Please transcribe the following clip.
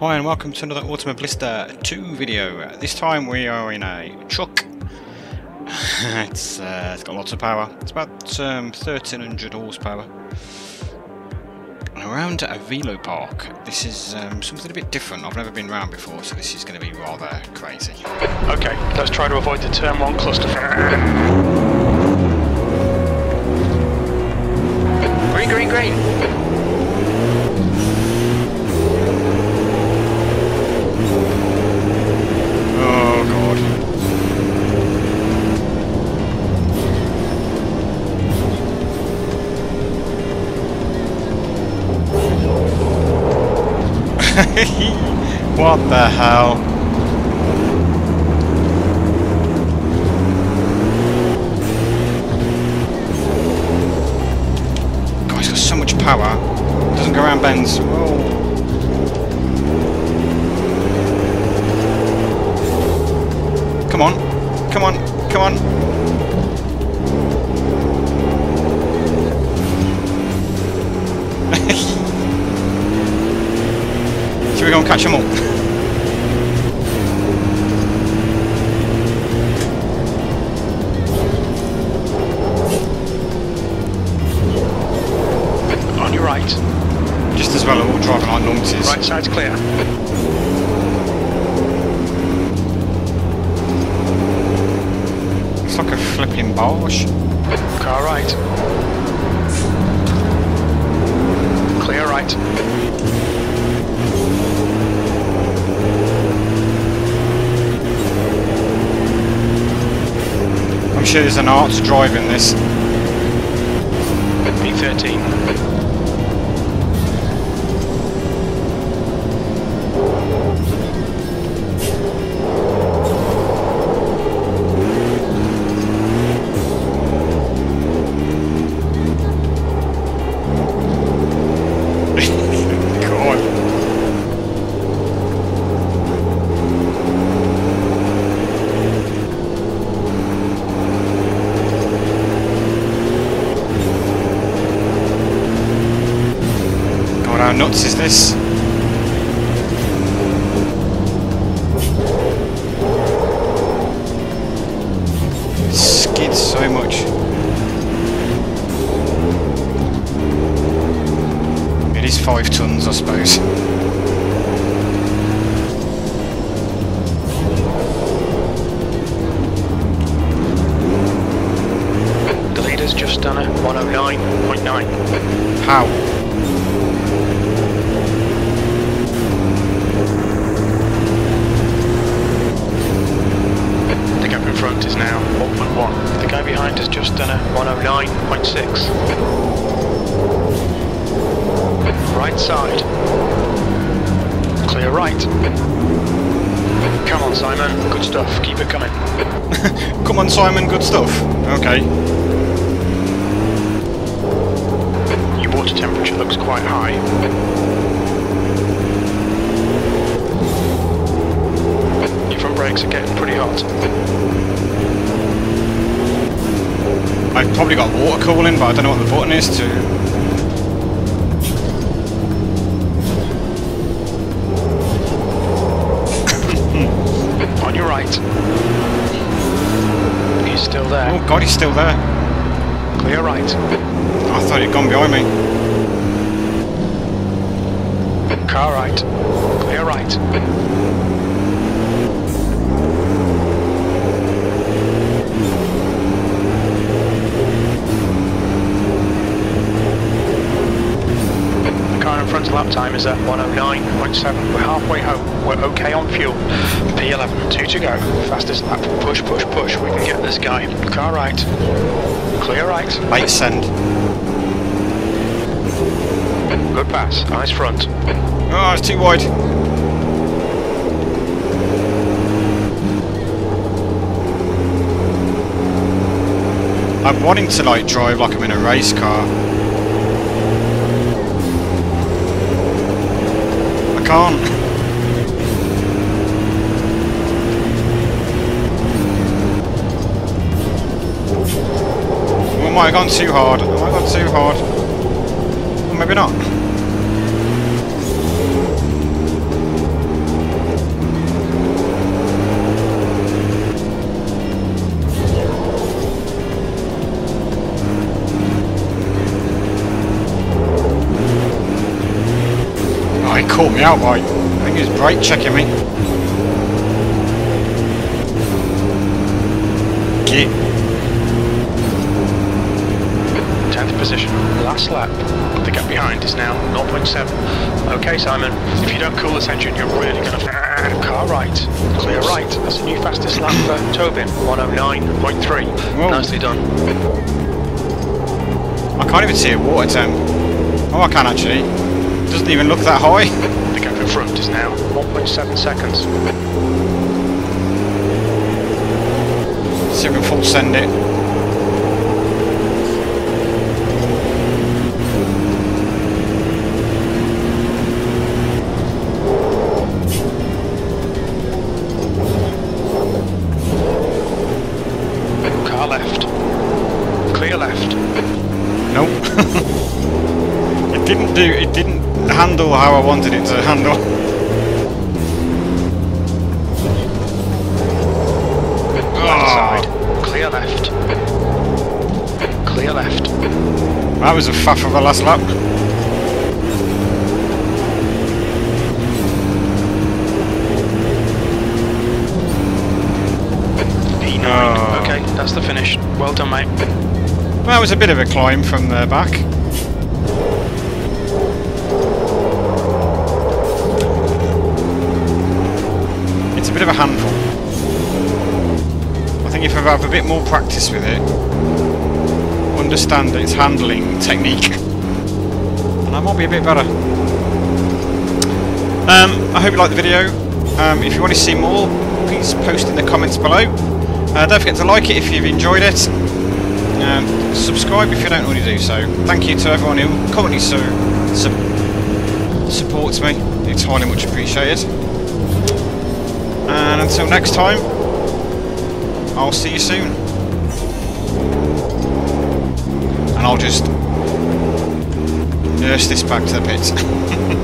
Hi and welcome to another Automobilista 2 video. This time we are in a truck. it's, uh, it's got lots of power. It's about um, 1300 horsepower. Around a Velopark. This is um, something a bit different. I've never been around before, so this is going to be rather crazy. Okay, let's try to avoid the turn one cluster. Green, green, green. what the hell? God, he's got so much power. Doesn't go around bends. Whoa. Come on. Come on. Come on. Catch them all? On your right. Just as well, we're all driving like numpties. Right side's clear. It's like a flipping Bosch. Car right. Clear right. I'm sure there's an art to driving this. P13. Nuts is this? It skids so much. It is five tons, I suppose. The leader's just done a 109.9. How? Behind has just done a 109.6. Right side. Clear right. Come on, Simon. Good stuff. Keep it coming. Come on, Simon, good stuff. Okay. Your water temperature looks quite high. Your front brakes are getting pretty hot. Probably got water cooling, but I don't know what the button is to. On your right. He's still there. Oh god, he's still there. Clear right. I thought he'd gone behind me. Car right. Clear right. The car in front's lap time is at 109.7. We're halfway home. We're okay on fuel. P11, two to go. Fastest lap. Push, push, push. We can get this guy. Car right. Clear right. Late send. Good pass. Nice front. Oh, it's too wide. I'm wanting to like drive like I'm in a race car. Oh, might have gone too hard. I might have gone too hard. Or maybe not. Caught me out by. I think he was brake checking me. Git. 10th position, last lap. The gap behind is now 0.7. Okay, Simon, if you don't cool this engine, you're really going to... Car right, clear right. That's the new fastest lap for Tobin, 109.3. Whoa. Nicely done. I can't even see a water temp. Oh, I can actually. Doesn't even look that high. The gap in front is now 1.7 seconds. See if we can full send it. Car left. Clear left. Nope. it didn't do. It didn't handle how I wanted it to handle. Ah. Inside. Clear left. Clear left. That was a faff of a last lap. E9. Oh. Okay, that's the finish. Well done, mate. That was a bit of a climb from the back. A bit of a handful. I think if I have a bit more practice with it, understand its handling technique, and I might be a bit better. Um, I hope you liked the video. Um, if you want to see more, please post in the comments below. Uh, don't forget to like it if you've enjoyed it. Um, subscribe if you don't already do so. Thank you to everyone who currently so, su- supports me. It's highly much appreciated. And until next time, I'll see you soon. And I'll just nurse this back to the pit.